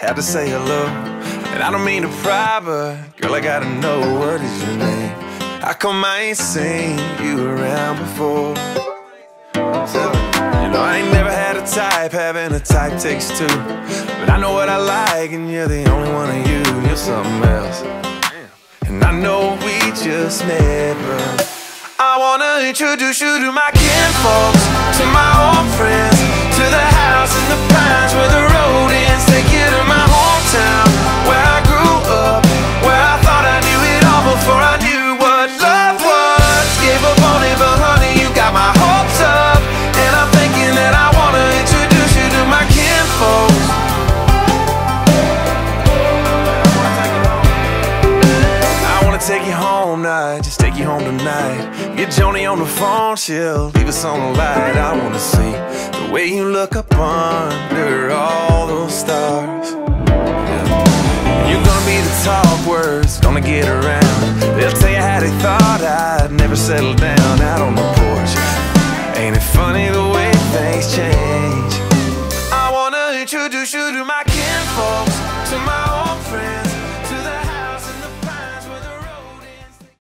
had to say hello. And I don't mean to pry, but girl, I gotta know what is your name? How come I ain't seen you around before? So, you know, I ain't never had a type, having a type takes two. But I know what I like, and you're the only one of you. You're something else. And I know we just met, but I wanna introduce you to my kinfolks, to my old friends, night, just take you home tonight. Get Joni on the phone, she'll leave us on the light. I wanna see the way you look up under all those stars. You're gonna be the top words, gonna get around. They'll tell you how they thought I'd never settle down out on the porch. Ain't it funny the way things change? I wanna introduce you to my kinfolks, to my old friends.